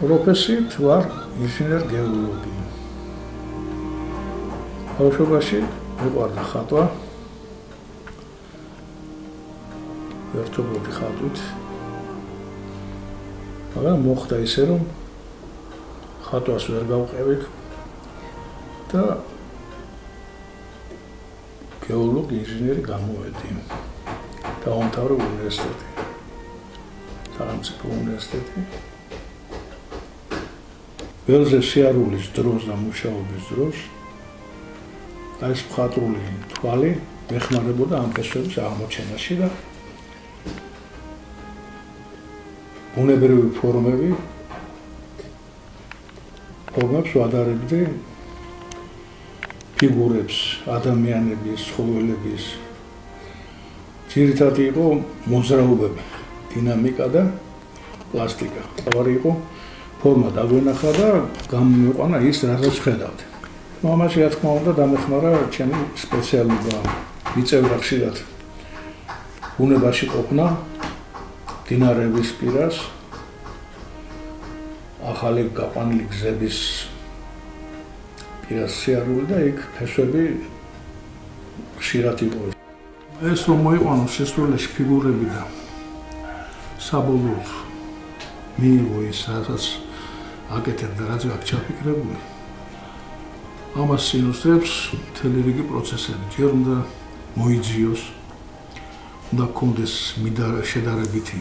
პროფესიით ვარ ინჟინერ გეოლოგი. ბავშვობაში მეყვარდა ხატვა. ერთობოდი ხატვით. მაგრამ მოხდა ისე რომ ხატვას ვერ გავყევი და გეოლოგი ინჟინერი გამოვედი. დაამთავრე უნივერსიტეტი. სახელმწიფო უნივერსიტეტი. ველზე შეარულის დროს და მუშაობის დროს აი ეს მხატვრული თვალი მეხმარებოდა ამ ფესვების აღმოჩენაში და უნებრივი ფორმები ფორმებს ვადარებდი ფიგურებს, ადამიანების, ცხოველების ძირითადად იყო მოძრაობები, დინამიკა და პლასტიკა. თავი იყო ფორმა დაგვენახა და გამომიყვანა ის, რასაც ხედავთ. ну ამაში რა თქმა უნდა დამეხმარა ჩემი სპეციალობა. მიწევდა ხშირად უნებაში ყოფნა დინარების პირას ახალი გაყვანილი გზების პირას შეარული და იქ ფესვები ხშირად იყო. ეს რომ მოიყვანო შესრულების ფიგურები და საბოლოოდ მიიღო ის რასაც აკეთებდა რაც აქ ჩაფიქრებული. ამას სინუსტრებს მთელი რიგი პროცესები. ჯერ უნდა მოიძიოს და კონდეს მიდარ შედარებითი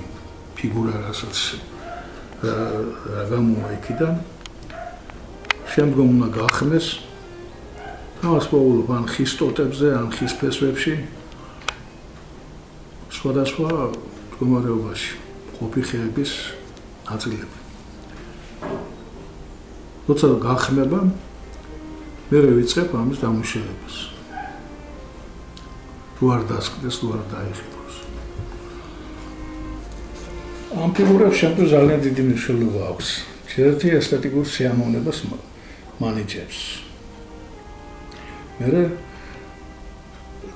ფიგურა რასაც რა გამოა იქიდან. შემდგომ უნდა გახმეს თავს პოულობ ან ხის ტოტებზე, ან ხის ფესვებში სხვადასხვა მდგომარეობაში ყოფი ხეების ნაწილები. როცა გახმება მე ვიწყებ ამის დამუშავებას. თუ არ დასკდეს, თუ არ დაიხიბოს. ამ ფიგურებს შემდგომ ძალიან დიდი მნიშვნელობა აქვს. შეიძლება ესთეტიკურ სიამოვნებას მანიჭებს. მე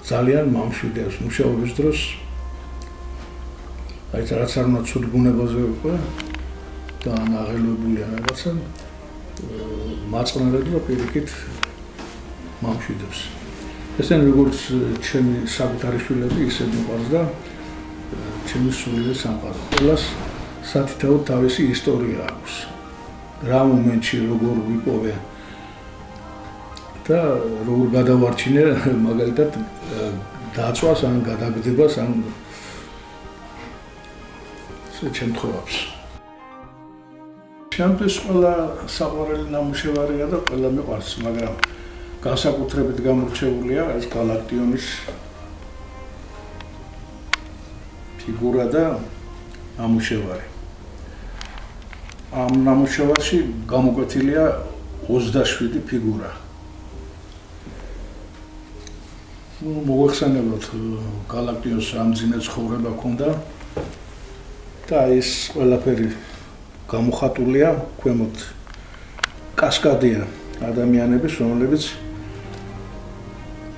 ძალიან მომშვიდებს მუშაობის დროს აი რაც არ უნდა ცუდ გუნებაზე ვიყო და ანაღელებული რაღაცა მაწყნარად და პირიქით მომშვიდებს. ესენ როგორც ჩემი საკუთარი შვილები ისე მიყვარს და ჩემი სულიერ სამყარო. ყველას სათითაო თავისი ისტორია აქვს. რა მომენტში როგორ ვიპოვე და როგორ გადავარჩინე მაგალითად დაწვას ან გადაგდებას ან შემთხვევებს. ჩემთვის ყველა საყვარელი ნამუშევარია და ყველა მიყვარს, მაგრამ განსაკუთრებით გამორჩეულია ეს galaktionis ფიგურა და ნამუშევარი. ამ ნამუშევარში გამოკვეთილია 27 ფიგურა. ну მოახსენებთ galaktionis ამძინე ცხოვრება ქონდა და ეს ყველაფერი გამოხატულია ქვემოთ კასკადია ადამიანების რომლებიც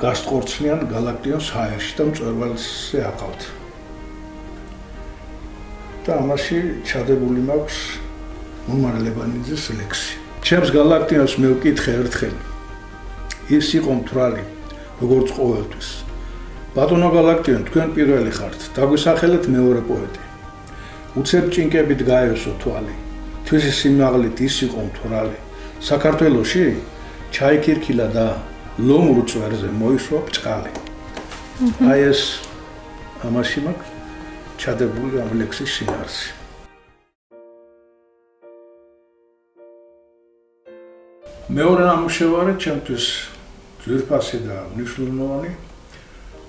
გასტყორცნიან galaktionis ჰაერში და მწვერვალზე აყავთ. და ამაში ჩადებული მაქვს მომარ ლებანიძის ლექსი. ჩემს galaktionis მე ვკითხე ერთხელ. ის იყო მთვრალი, როგორც ყოველთვის. ბატონო galaktion, თქვენ პირველი ხართ. დაგვისახელეთ მეორე პოეტი. უცებ ჭინკებით გაეოსო თვალი. თვისი სიმაღლით ის იყო მთვრალი. საქართველოში ჩაიქირქილა და ლომურ წვერზე მოისვა ბჭყალი. აი ეს ამაში მაქვს ჩადებული ამ ლექსის შინაარსი. მეორე ნამუშევარი ჩემთვის ძვირფასი და მნიშვნელოვანი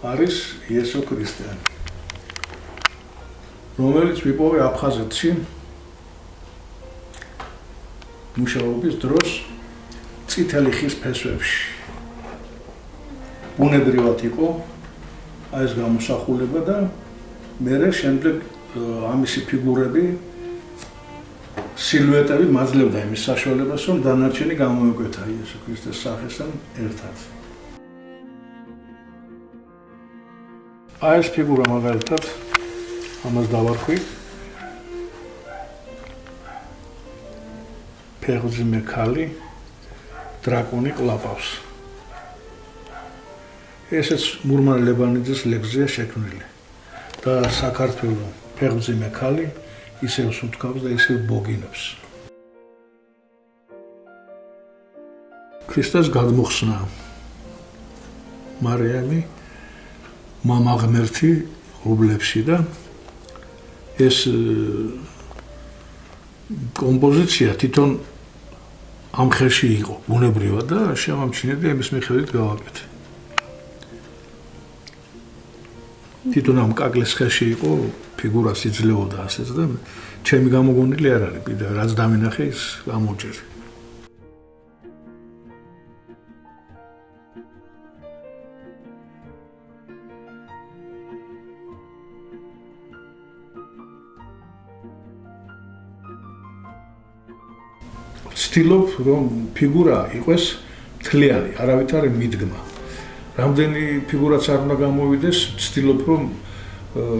არის იესო ქრისტე. რომელიც ვიპოვე აფხაზეთში მუშაობის დროს წითელი ხის ფესვებში. უნებრივად იყო აი ეს გამოსახულება და მე შემდეგ ამისი ფიგურები სილუეტები მაძლევდა იმის საშუალებას, რომ დანარჩენი გამოიკვეთა იესო ქრისტეს სახესთან ერთად. აი ეს ფიგურა მაგალითად ამას დავარქვი. ფეხუძიმე ქალი დრაკონი კლაპავს. ესეც მურმან ლებანიძის ლექსზეა შექმნილი. და საქართველოს ფეხუძიმე ქალი ისევ სუნთქავს და ისევ ბოგინებს. ქრისტეს გადმოხსნა მარიამი მამა ღმერთი ღრუბლებში და ეს კომპოზიცია თვითონ ამ ხელში იყო ბუნებრივად და შემამჩნია და იმის მიხედვით გავაკეთე. თვითონ ამ კაკლის ხელში იყო ფიგურას იძლეოდა ასეც და ჩემი გამოგონილი არ არის კიდე რაც დამინახე ის ამოჭერი. ვცდილობ რომ ფიგურა იყოს თლიანი, არავითარი მიდგმა. რამდენი ფიგურაც არ უნდა გამოვიდეს, ვცდილობ რომ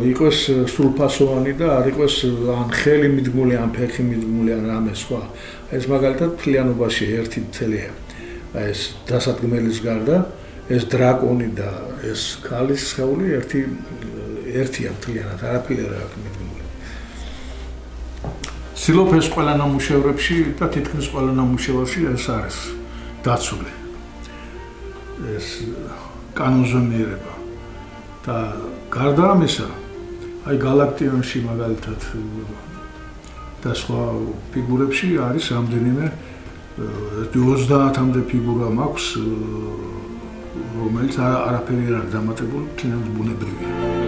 იყოს სრულფასოვანი და არ იყოს ან ხელი მიდგმული, ან ფეხი მიდგმული, ან რამე სხვა. ეს მაგალითად თლიანობაში ერთი თელია. აი ეს დასადგმელის გარდა ეს დრაკონი და ეს ქალის სხეული ერთი ერთია თლიანად, არაფერი არ აქვს მიდგმული. სილოფეს ყველა ნამუშევრებში და თითქმის ყველა ნამუშევარში ეს არის დაცული. ეს კანონზომიერება და გარდა ამისა, აი galaktionში მაგალითად და სხვა ფიგურებში არის რამდენიმე 30-მდე ფიგურა მაქვს რომელიც არაფერი არ დამატებული, თინდაც ბუნებრივია.